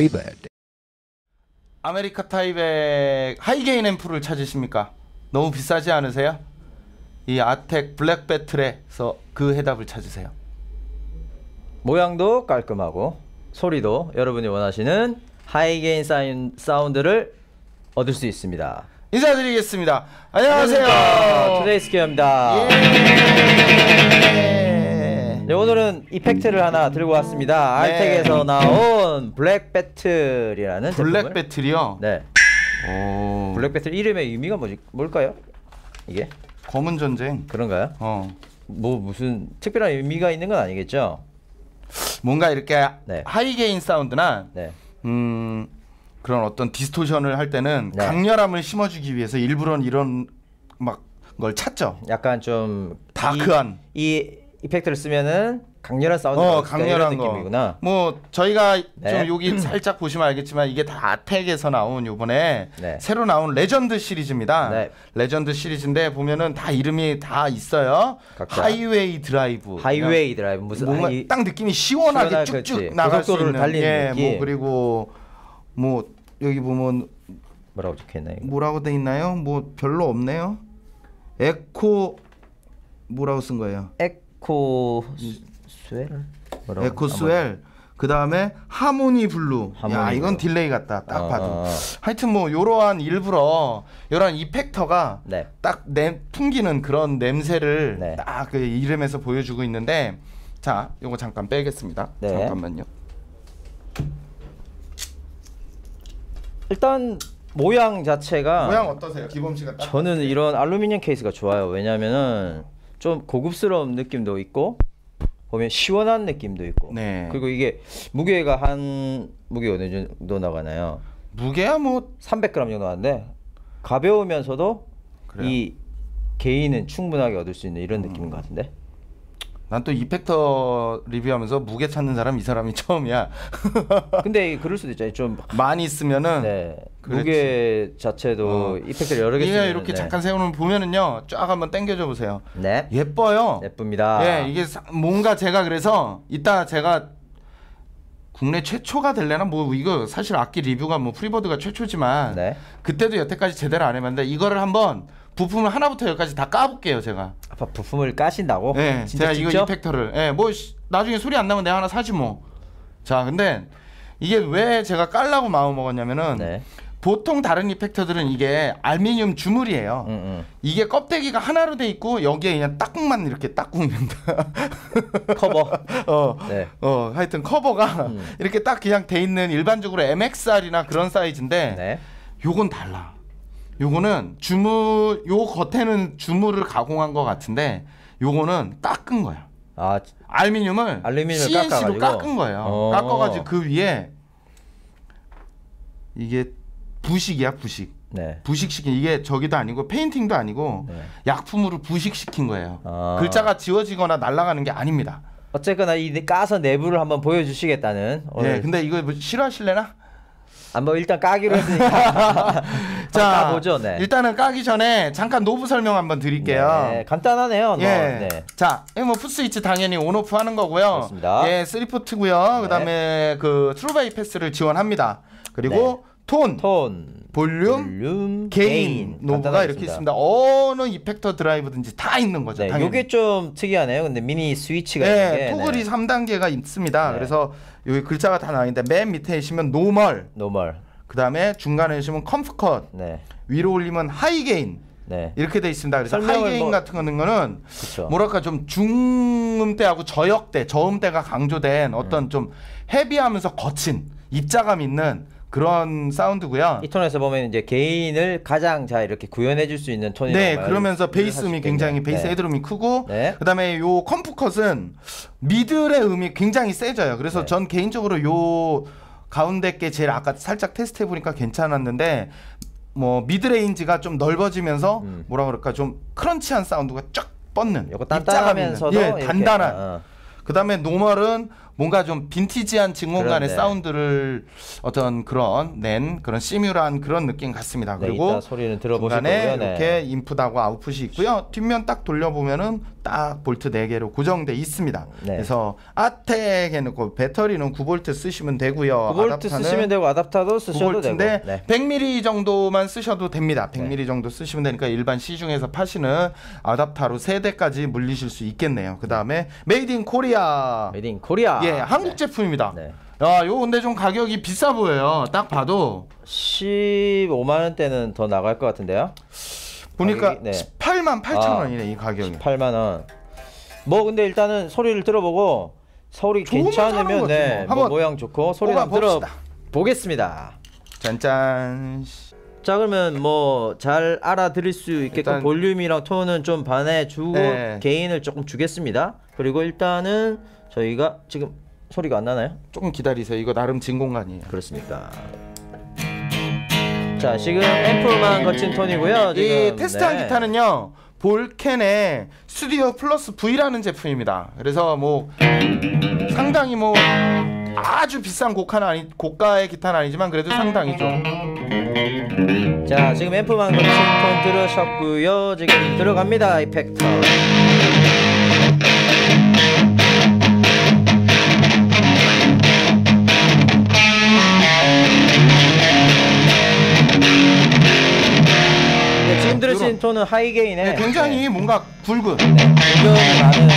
Freebird. 아메리카 타입의 high gain 앰프를 찾으십니까? 너무 비싸지 않으세요? 이 Artec Black Battle에서 그 해답을 찾으세요. 모양도 깔끔하고 소리도 여러분이 원하시는 high gain 사인, 사운드를 얻을 수 있습니다. 인사드리겠습니다. 안녕하세요. Today's Gear입니다. 예. 네, 오늘은 이펙트를 하나 들고 왔습니다. 네. Artec에서 나온 Black Battle이라는 Black 제품을. Battle이요. 네. 오. Black Battle 이름의 의미가 뭐지? 뭘까요? 이게 검은 전쟁. 그런가요? 어. 뭐 무슨 특별한 의미가 있는 건 아니겠죠? 뭔가 이렇게 네. high gain 사운드나 네. 음 그런 어떤 distortion을 할 때는 네. 강렬함을 심어주기 위해서 일부러 이런 막 걸 찾죠. 약간 좀 dark한. 이, 이 이펙트를 쓰면은 강렬한 사운드가 어 강렬한 거. 느낌이구나. 뭐 저희가 네. 좀 여기 살짝 보시면 알겠지만 이게 다 아텍에서 나온 요번에 네. 새로 나온 레전드 시리즈입니다. 네. 레전드 시리즈인데 보면은 다 이름이 다 있어요. 각자. Highway Drive. Highway Drive 무슨 뭔가 high... 딱 느낌이 시원하게 시원하게 쭉쭉 그렇지. 나갈 수 있는 달리는 예, 느낌. 뭐 그리고 뭐 여기 보면 뭐라고 적혀 있나 이거? 뭐라고 돼 있나요? 뭐 별로 없네요. 에코 뭐라고 쓴 거예요? Echo Swell? 뭐라고? Echo Swell. 그 다음에 Harmony Blue. 야 하모니 이건 Blue. delay 같다. 딱 어, 봐도. 어, 어. 하여튼 뭐 요러한 일부러 요런 이펙터가 네. 딱 내, 풍기는 그런 냄새를 네. 딱그 이름에서 보여주고 있는데 자 요거 잠깐 빼겠습니다. 네. 잠깐만요. 일단 모양 자체가 모양 어떠세요? 기범 씨가 딱 아. 저는 이런 알루미늄 케이스가 좋아요. 왜냐면은 좀 고급스러운 느낌도 있고 보면 시원한 느낌도 있고 네. 그리고 이게 무게가 한 무게 어느 정도 나가나요? 무게야 뭐 300g 정도 하는데 가벼우면서도 그래요? 이 개인은 충분하게 얻을 수 있는 이런 느낌인 것 같은데 난 또 이펙터 리뷰하면서 무게 찾는 사람 이 사람이 처음이야. 근데 그럴 수도 있잖아요 좀 많이 쓰면은 네, 그렇지. 무게 자체도 어. 이펙트를 여러 개 이게 쓰면 이렇게 네. 잠깐 세우면 보면은요 쫙 한번 당겨줘 보세요. 네 예뻐요. 예쁩니다 예, 이게 사- 뭔가 제가 그래서 이따 제가 국내 최초가 될래나 뭐 이거 사실 악기 리뷰가 뭐 프리버드가 최초지만 네. 그때도 여태까지 제대로 안 해봤는데 이거를 한번 부품을 하나부터 열까지 다 까볼게요 제가. 아빠 부품을 까신다고? 진짜 제가 이거 직접? 이펙터를 예, 뭐 씨, 나중에 소리 안 나면 내가 하나 사지 뭐. 자, 근데 이게 왜 제가 깔라고 마음 먹었냐면은 네. 보통 다른 이펙터들은 이게 알루미늄 주물이에요. 응, 응. 이게 껍데기가 하나로 돼 있고 여기에 그냥 딱국만 이렇게 딱국는다. 커버 어, 네. 어, 하여튼 커버가 음. 이렇게 딱 그냥 돼 있는 일반적으로 MXR이나 그런 사이즈인데 네. 요건 달라. 요거는 주물 요 겉에는 주물을 가공한 것 같은데 요거는 깎은 거야. 아 알루미늄을 알루미늄을 CNC로? 깎은 거예요. 어. 깎아가지고 그 위에 이게 부식이야 부식. 네. 부식시킨 이게 저기도 아니고 페인팅도 아니고 네. 약품으로 부식시킨 거예요. 아. 글자가 지워지거나 날아가는 게 아닙니다. 어쨌거나 이 까서 내부를 한번 보여주시겠다는 오늘 네, 근데 이거 뭐 싫어하실래나? 한번 일단 까기로 했으니까 자, 까보죠. 네. 일단은 까기 전에 잠깐 knob 설명 한번 드릴게요. 네, 간단하네요. 뭐. 예. 네. 자, 뭐 footswitch 당연히 on off 하는 거고요. 그렇습니다. 예, 3포트고요. 그다음에 그 true bypass를 지원합니다. 그리고 톤, 톤, 볼륨, 볼륨, gain, knob가 이렇게 있습니다. 어느 이펙터 드라이브든지 다 있는 거죠. 네. 요게 좀 특이하네요. 근데 미니 스위치가 있는 네, 게 toggle이 네. 3단계가 있습니다. 네. 그래서 여기 글자가 다 나와 있는데 맨 밑에 있으면 normal, normal. 그다음에 중간에 있으면 comp cut, 네. 위로 올리면 high gain 네. 이렇게 돼 있습니다. 그래서 설명을 high gain 뭐- 같은 거는 그쵸. 뭐랄까 좀 중음대하고 저역대, 저음대가 강조된 어떤 음. 좀 헤비하면서 거친 입자감 있는 그런 사운드고요. 이 톤에서 보면 이제 gain을 가장 잘 이렇게 구현해 줄 수 있는 톤이라고 네, 그러면서 베이스음이. 굉장히 베이스 네. headroom이 크고 네. 그다음에 요 comp cut은 middle의 음이 굉장히 세져요. 그래서 네. 전 개인적으로 요 가운데 게 제일 아까 살짝 테스트 해 보니까 괜찮았는데 뭐 midrange가 좀 넓어지면서 음. 뭐라 그럴까 좀 crunch한 사운드가 쫙 뻗는 요거 있는, 예, 단단한 어, 그다음에 normal은 뭔가 좀 빈티지한 진공관의 그런데. 사운드를 어떤 그런 낸 그런 시뮬한 그런 느낌 같습니다. 네, 그리고 이따 소리는 들어보실 중간에. 네. 이렇게 인풋하고 아웃풋이 있고요. 뒷면 딱 돌려보면은 딱 볼트 4개로 고정돼 있습니다. 네. 그래서 아텍에는 그 배터리는 9볼트 쓰시면 되고요. 9V 아답터는 쓰시면 되고 아답터도 쓰셔도 되고. 9V인데 네. 100ml 정도만 쓰셔도 됩니다. 100ml 정도 쓰시면 되니까 일반 시중에서 파시는 아답터로 세 대까지 물리실 수 있겠네요. 그 다음에 Made in Korea. Made in Korea. 예, 한국 제품입니다. 네. 야, 요 근데 좀 가격이 비싸 보여요. 딱 봐도 15만 원대는 더 나갈 것 같은데요. 보니까 가격이, 네. 18만 8천 아, 원이네 이 가격이. 8만 원. 뭐 근데 일단은 소리를 들어보고 소리 괜찮으면 네, 뭐. 뭐 한번 모양 좋고 소리 한번 들어. 보겠습니다. 짠짠. 자 그러면 뭐 잘 알아들을 수 있게끔 일단- 볼륨이랑 톤은 좀 반해 주고 네. 개인을 조금 주겠습니다. 그리고 일단은 저희가 지금 소리가 안 나나요? 조금 기다리세요. 이거 나름 진공관이에요. 그렇습니까? 자 지금 앰프만 거친 톤이고요. 이 지금 테스트한 네. 기타는요. 볼캔의 스튜디오 플러스 V라는 제품입니다. 그래서 뭐 상당히 뭐 아주 비싼 고가는 아니 고가의 기타는 아니지만 그래도 상당히 좀 자 지금 앰프만 거친 톤 들으셨고요. 지금 들어갑니다 이펙터. 네, 지금 들으신 요런- 톤은 하이 게인에 네, 굉장히 뭔가 굵은 네, 공격이 많은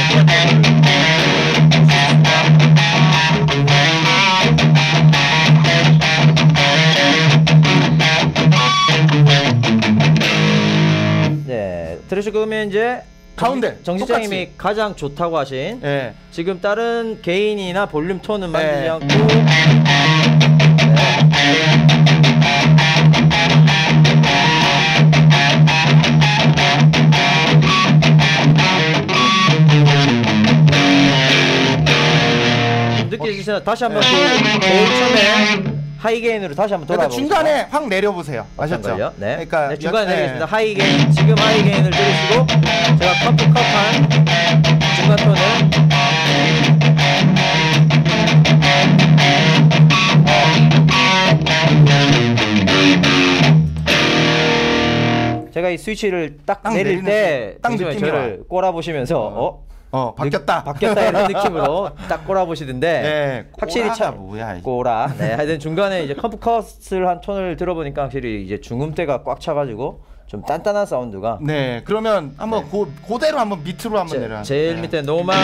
네, 들으시고 그러면 이제 가운데, 정 실장님이 가장 좋다고 하신 예. 지금 다른 개인이나 볼륨 톤은 만지지 네. 않고 느껴지시나요? 다시 한번 그 제일 처음에 하이 게인으로 다시 한번 그러니까 돌아보겠습니다. 중간에 확 내려보세요. 아셨죠? 네. 그러니까 네, 중간에 여- 내리겠습니다. 네. 하이 게인 지금 하이 게인을 들으시고 제가 컵컵한 중간 톤을 제가 이 스위치를 딱, 딱 내릴 내리는 때딱 잠시만요. 느낌이 저를. 꼬라보시면서 어? 어 바뀌었다. 느- 바뀌었다 이런 느낌으로 딱 꼬라보시던데 네, 확실히 꼬라가 참 뭐야, 이게. 꼬라 네 하여튼 중간에 이제 컴프 컷을 한 톤을 들어보니까 확실히 이제 중음대가 꽉 차가지고 좀 단단한 사운드가 네, 그러면 한번 고, 그대로 한번 밑으로 한번 내려. 제, 제일 네. 밑에 노말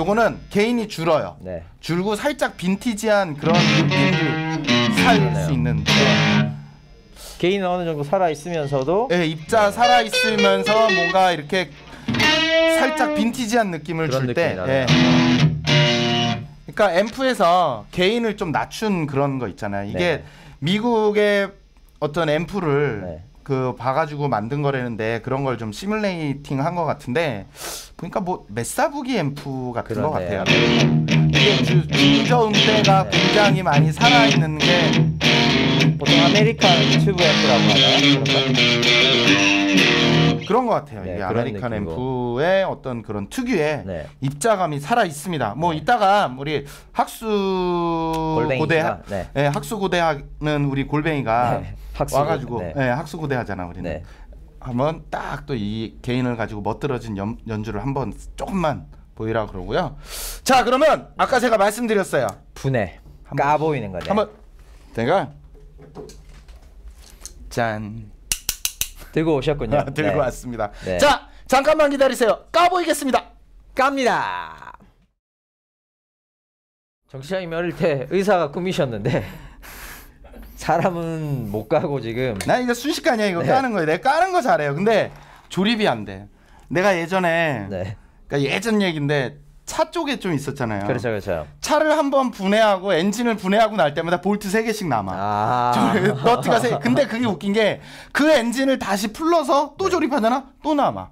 요거는 개인이 줄어요. 네 줄고 살짝 빈티지한 그런 느낌을 살. 수 있는. 개인은 어느 정도 살아 있으면서도 네, 입자 살아 있으면서 뭔가 이렇게 살짝 빈티지한 느낌을 줄 때. 나네요. 그러니까 앰프에서 개인을 좀 낮춘 그런 거 있잖아요. 이게 네. 미국의 어떤 앰프를 네. 그 봐가지고 만든 거라는데 그런 걸 좀 시뮬레이팅 한 것 같은데 보니까 뭐 Mesa Boogie 앰프 같은 것 그러네요. 같아요. 이게 주, 중저음대가 네. 굉장히 많이 살아있는 게 보통 American tube 앰프라고 하나요? 그런 것 같아요. 네, 이게 그런 American 느낌이고. 앰프의 어떤 그런 특유의 네. 입자감이 살아 있습니다. 뭐 이따가 우리 학수 골뱅이가, 고대 하- 네. 네, 학수 고대하는 우리 골뱅이가 네, 학수 와가지고 네. 네. 학수 고대 하잖아 우리는. 네. 한번 딱 또 이 개인을 가지고 멋들어진 연, 연주를 한번 조금만 보이라 그러고요. 자 그러면 아까 제가 말씀드렸어요. 분해 까 보이는 거네 한번 내가 짠 들고 오셨군요 들고 네. 왔습니다. 네. 자 잠깐만 기다리세요. 까 보이겠습니다. 깝니다. 정치장님 어릴 때 의사가 꿈이셨는데 사람은 못 가고 지금 나 이거 순식간이야 이거 네. 까는 거예요. 내가 까는 거 잘해요. 근데 조립이 안 돼. 내가 예전에 네 그러니까 예전 얘기인데 차 쪽에 좀 있었잖아요. 그렇죠 그렇죠. 차를 한번 분해하고 엔진을 분해하고 날 때마다 볼트 세 개씩 남아. 아 너트가 세. 근데 그게 웃긴 게 그 엔진을 다시 풀러서 또 조립하잖아. 또 남아.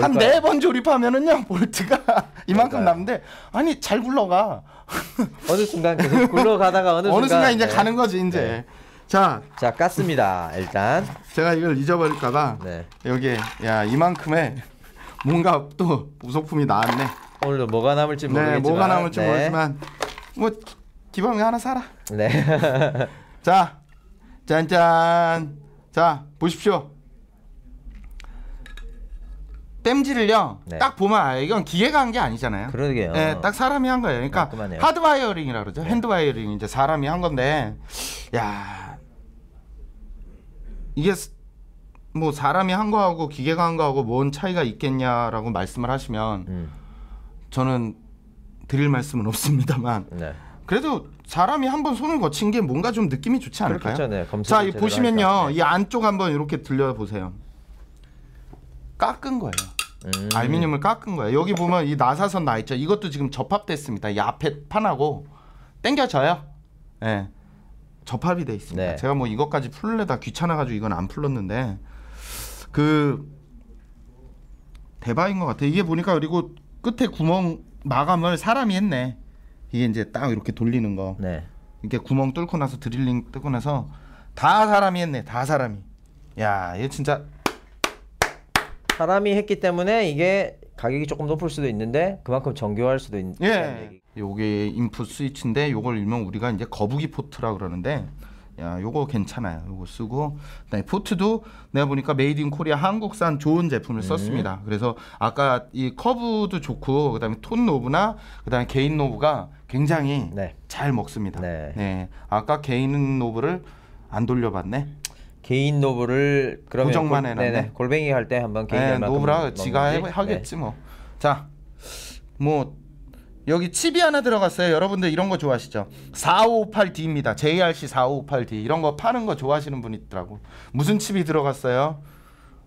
한? 네 번 조립하면은요 볼트가 이만큼? 남는데 아니 잘 굴러가. 어느 순간 계속 굴러가다가 어느, 어느 순간 이제 네. 가는 거지 이제. 네. 자, 자 깠습니다. 일단 제가 이걸 잊어버릴까봐 네 여기에 야 이만큼의 뭔가 또 부속품이 나왔네. 오늘도 뭐가 남을지 네, 모르겠지만 뭐가 남을지 네. 모르지만 뭐 기범이 하나 사라. 네 자, 짠짠. 자, 보십시오. 땜질을요. 네. 딱 보면 아 이건 기계가 한 게 아니잖아요. 그러게요. 네, 딱 사람이 한 거예요. 그러니까 깔끔하네요. hard wiring이라 그러죠. hand wiring 이제 사람이 한 건데 야. 이게 스- 뭐 사람이 한 거하고 기계가 한 거하고 뭔 차이가 있겠냐라고 말씀을 하시면 음, 저는 드릴 말씀은 없습니다만 네. 그래도 사람이 한 번 손을 거친 게 뭔가 좀 느낌이 좋지 않을까요? 그렇겠죠, 네. 자, 보시면요. 하니까. 네. 이 안쪽 한번 이렇게 들려 보세요. 깎은 거예요. 음, 알루미늄을 깎은 거예요. 여기 보면 이 나사선 나 있죠. 이것도 지금 접합됐습니다. 이 앞에 판하고 당겨져요. 예. 네. 접합이 돼 있습니다. 네. 제가 뭐 이것까지 풀려다 귀찮아 가지고 이건 안 풀렀는데 그 대박인 것 같아요. 이게 보니까 그리고 끝에 구멍 마감을 사람이 했네. 이게 이제 딱 이렇게 돌리는 거. 네. 이렇게 구멍 뚫고 나서 드릴링 뜨고 나서 다 사람이 했네. 다 사람이. 야, 이거 진짜 사람이 했기 때문에 이게 가격이 조금 높을 수도 있는데 그만큼 정교할 수도 있는 예. 요게 인풋 스위치인데 요걸 일명 우리가 이제 거북이 pot라 그러는데 야, 요거 괜찮아요. 요거 쓰고 그다음에 pot도 내가 보니까 made in Korea 한국산 좋은 제품을 썼습니다. 그래서 아까 이 커브도 좋고 그다음에 tone knob나 그다음에 gain knob가 굉장히 네. 잘 먹습니다. 네. 아까 gain knob를 안 돌려봤네. gain knob를 그러면 고정만 골- 해놨네. 네네. 골뱅이 할 때 한번 gain 네, knob라. 지가 해, 네. 하겠지 뭐. 자, 뭐 여기 칩이 하나 들어갔어요. 여러분들 이런 거 좋아하시죠? 4558D입니다. JRC 4558D 이런 거 파는 거 좋아하시는 분 있더라고. 무슨 칩이 들어갔어요?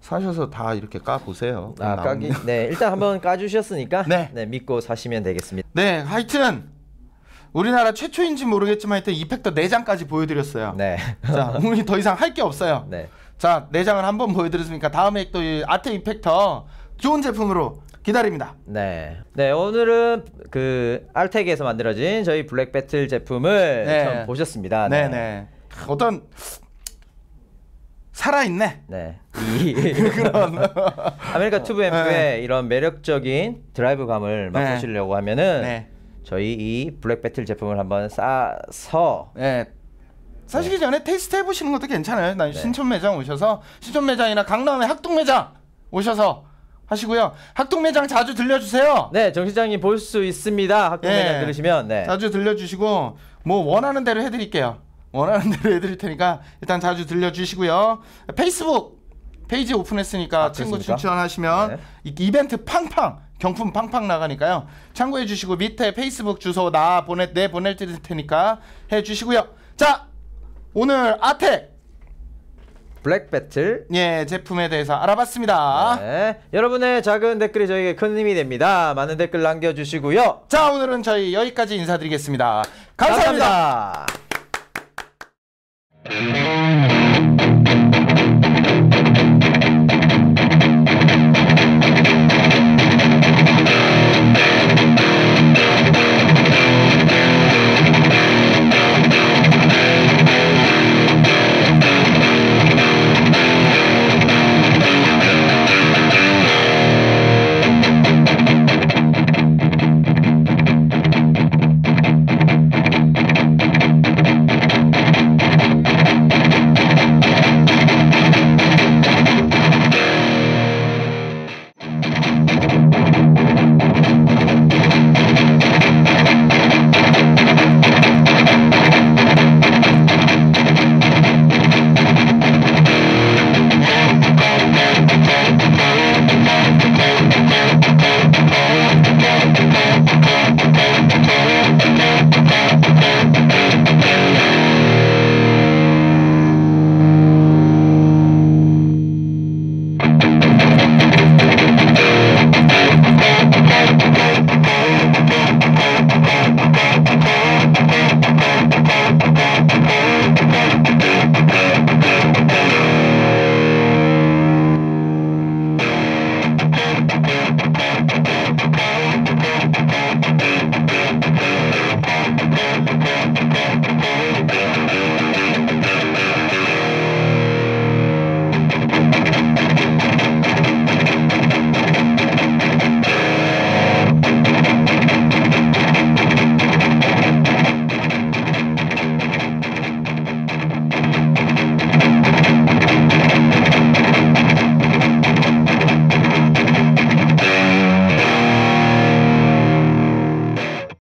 사셔서 다 이렇게 까 보세요. 아 까기 네 일단 한번 까 주셨으니까 네. 네. 믿고 사시면 되겠습니다. 네, 하여튼 우리나라 최초인지 모르겠지만 하여튼 effector 내장까지 보여드렸어요. 네. 자, 우리 더 이상 할 게 없어요. 네. 자, 내장을 한번 보여드렸으니까 다음에 또 이 Artec effector 좋은 제품으로 기다립니다. 네. 네, 오늘은 그 Artec에서 만들어진 저희 Black Battle 제품을 네. 처음 보셨습니다. 네, 네. 어떤 살아있네. 네. 이 American tube 앰프의 이런 매력적인 드라이브감을 네. 맛보시려고 하면은 네. 저희 이 블랙 배틀 제품을 한번 싸서 네. 사시기 전에 테스트 해보시는 것도 괜찮아요. 난 신촌 매장 오셔서 신촌 매장이나 강남의 학동 매장 오셔서 하시고요. 학동 매장 자주 들려주세요. 네, 정 시장님 볼 수 있습니다. 학동 예. 매장 들으시면 네. 자주 들려주시고 뭐 원하는 대로 해드릴게요. 원하는 대로 해드릴 테니까 일단 자주 들려주시고요. 페이스북 페이지 오픈했으니까 아, 친구? 추천하시면 네. 이 이벤트 팡팡 경품 팡팡 나가니까요. 참고해 주시고 밑에 페이스북 주소 나 보내 내 보낼 테니까 해 주시고요. 자 오늘 Artec Black Battle 예 제품에 대해서 알아봤습니다. 네. 여러분의 작은 댓글이 저에게 큰 힘이 됩니다. 많은 댓글 남겨주시고요. 자 오늘은 저희 여기까지 인사드리겠습니다 감사합니다. 감사합니다.